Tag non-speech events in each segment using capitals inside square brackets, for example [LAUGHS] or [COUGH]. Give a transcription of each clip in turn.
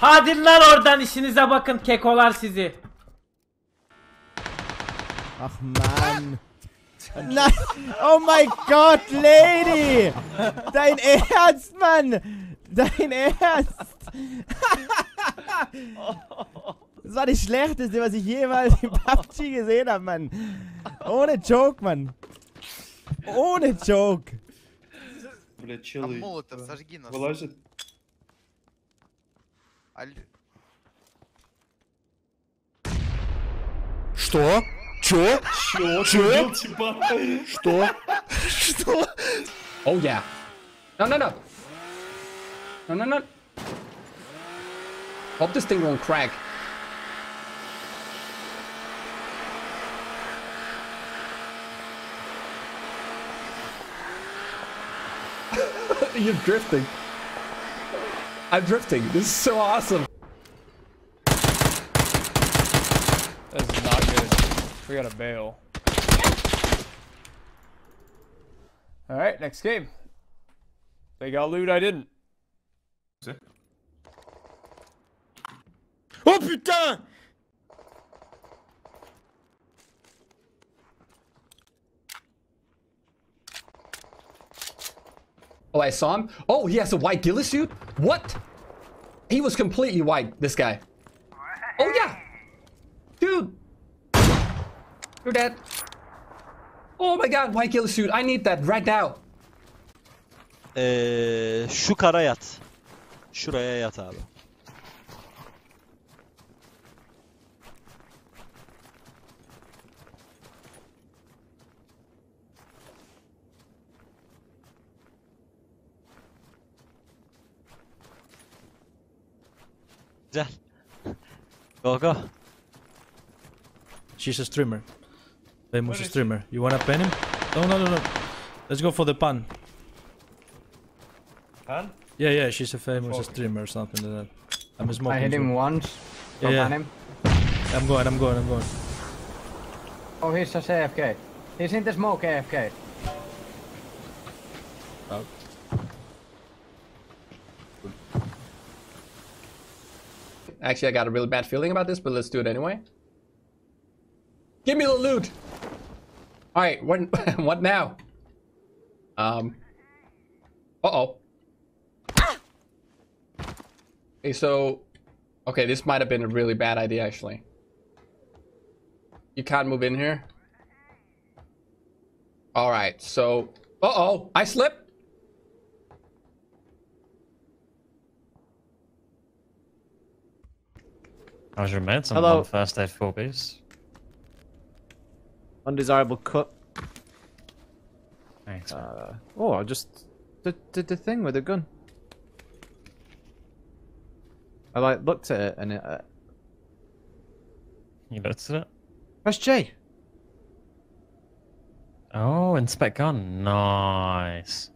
Hadi lan oradan işinize bakın kekolar sizi. Ach Mann. Nein. Oh mein Gott, Lady. Dein Ernst, Mann. Dein Ernst. Das war das Schlechteste, was ich jemals in PUBG gesehen habe, Mann. Ohne Joke, Mann. Ohne Joke. Блядь, Там челы молотов, сожги нас. вылазят. Аль- Что? Чё? Чё? Чё? Убил типа? Что? Что? Oh yeah. No, no, no. No, no, no. Hope this thing won't crack. [LAUGHS] You're drifting. I'm drifting. This is so awesome. This is not good. We gotta bail. Alright, next game. They got loot, I didn't. Oh putain Oh, I saw him. Oh, he has a white ghillie suit? What? He was completely white, this guy. Oh, yeah. Dude. You're dead. Oh my god, white ghillie suit. I need that right now. Ee, şu kara yat. Şuraya yat abi. Güzel. Go go. She's a streamer. Famous streamer. You wanna pen him? No, no, no, no. Let's go for the pan. Pan? Yeah, yeah, she's a famous streamer or something like that. I'm smoking. I hit him too. once. Yeah, Don't yeah. ban him. I'm going, I'm going, I'm going. Oh, he's just AFK. He's in the smoke AFK. Oh. Actually, I got a really bad feeling about this, but let's do it anyway. Give me the loot. All right, what [LAUGHS] what now? Um. Uh oh. Okay, so okay, this might have been a really bad idea actually. You can't move in here. All right, so uh oh, I slipped. How's your meds? I'm Hello. on first aid full base. Undesirable cut. Thanks. Uh, oh, I just did, did the thing with the gun. I like looked at it and it. Uh, you looked at it? press J. Oh, inspect gun. Nice.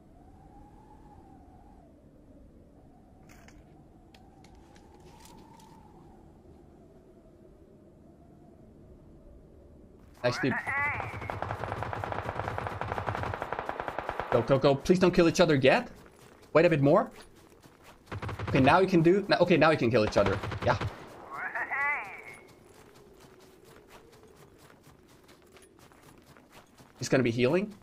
Actually. Go, go, go. Please don't kill each other yet. Wait a bit more. Okay, now you can do... Okay, now you can kill each other. Yeah. He's gonna be healing.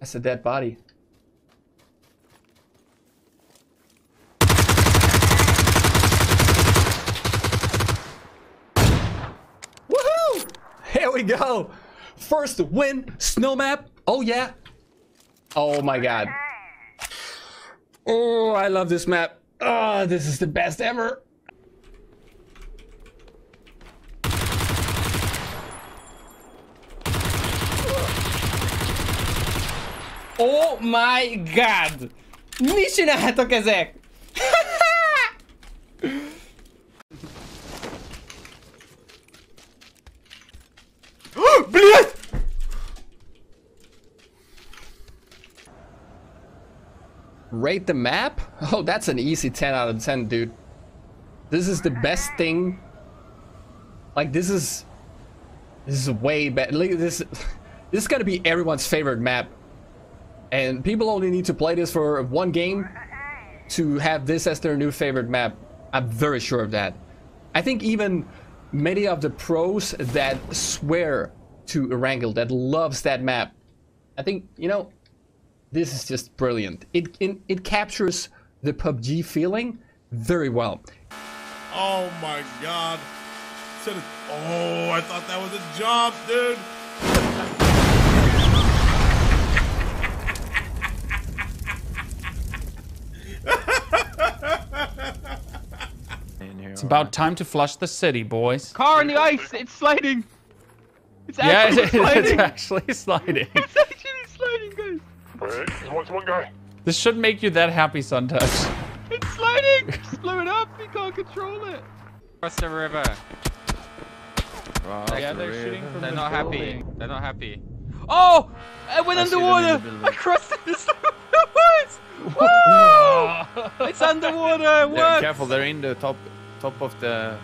That's a dead body. Woohoo! Here we go. First win, snow map. Oh yeah. Oh my god. Oh, I love this map. Oh, this is the best ever. Oh my god! Mi csinálhatok ezek? [LAUGHS] Rate the map? [LAUGHS] Oh, that's an easy 10 out of 10, dude. This is the best thing. Like, this is... This is way better. This. [LAUGHS] This is gonna be everyone's favorite map. And people only need to play this for one game to have this as their new favorite map. I'm very sure of that. I think even many of the pros that swear to Erangel, that loves that map, I think, you know, this is just brilliant. It, it, it captures the PUBG feeling very well. Oh my god. Oh, I thought that was a jump, dude. It's about time to flush the city, boys. Car in the ice. It's sliding. It's Yeah, [LAUGHS] actually it- sliding. it's actually sliding. It's actually sliding, guys. One, one guy. This shouldn't make you that happy, Suntouch. [LAUGHS] It's sliding. Just blew it up. We can't control it. Across the river. Yeah, they're shooting from They're the not happy. building. They're not happy. Oh! I went I see them in underwater. I crossed the [LAUGHS] woods. Woo! [LAUGHS] it's underwater. It Yeah, worked. careful, they're in the top top of the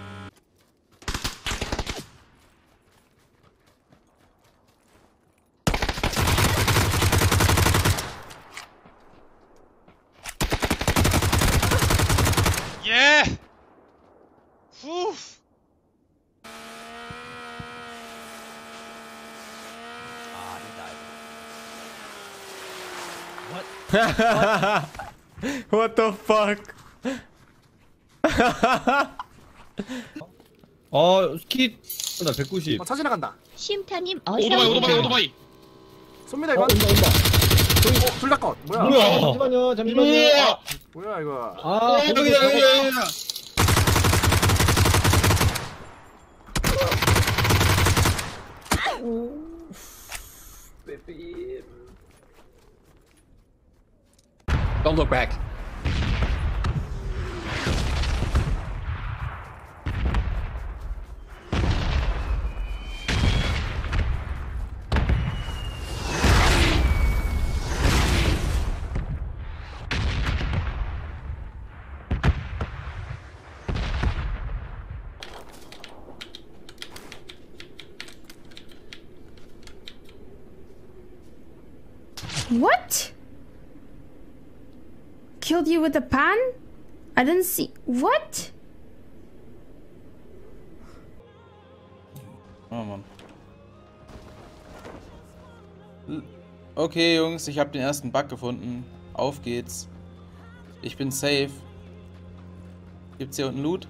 [LAUGHS] What the fuck? [LAUGHS] 어, 키. 나 190. 차 지나간다. 쉼터님 오토바이, 오토바이, 오토바이! 쏩니다 이건. 어, 둘다 컷. 뭐야? 뭐야? 잠시만요. 잠시만요. 뭐야 이거? 아, 여기다, 여기다, 여기다. Don't look back. What? Killed you with a pan? I didn't see. What? Oh Mann. Okay, Jungs, ich habe den ersten Bug gefunden. Auf geht's. Ich bin safe. Gibt's hier unten Loot?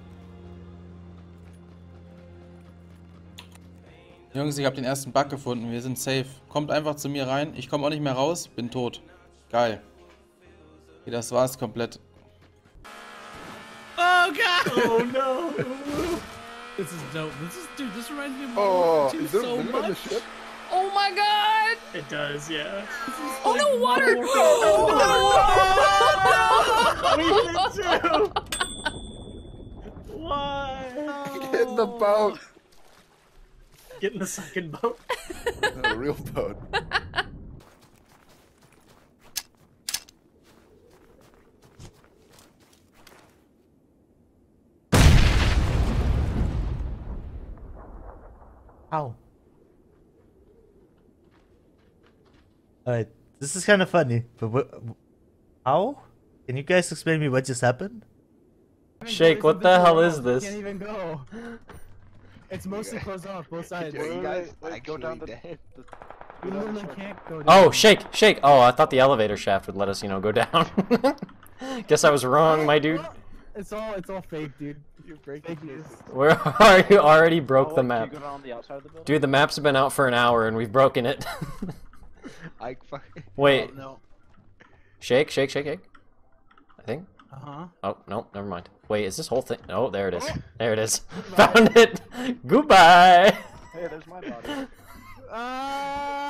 Jungs, ich habe den ersten Bug gefunden. Wir sind safe. Kommt einfach zu mir rein. Ich komme auch nicht mehr raus. Bin tot. Geil. Okay, das war's komplett. Oh god! Oh no! [LAUGHS] this is dope. This is dude. This reminds me of Oh, War II is there so a the much. ship? Oh my god! It does, yeah. Oh no, water! Oh, [LAUGHS] we did too. Why? Get in the boat. Get in the second boat. Not [LAUGHS] a real boat. How? Alright, this is kind of funny, but what? How? Can you guys explain me what just happened? Shake, what the hell is this? Can't even go. It's mostly closed off both sides. you guys I go down the. We literally can't go down. Oh, shake, shake. Oh, I thought the elevator shaft would let us, you know, go down. [LAUGHS] Guess I was wrong, my dude. It's all it's all fake, dude. You break fake news. Where are you? Already broke the map. on the outside of the building? Dude, the map's been out for an hour and we've broken it. [LAUGHS] I fucking. Wait. no. Shake, shake, shake, shake. I think. Uh huh. Oh, no, never mind. Wait, is this whole thing? Oh, there it is. There it is. [LAUGHS] Found it. [LAUGHS] Goodbye. Hey, there's my body. Uh, I'm coming, Chris.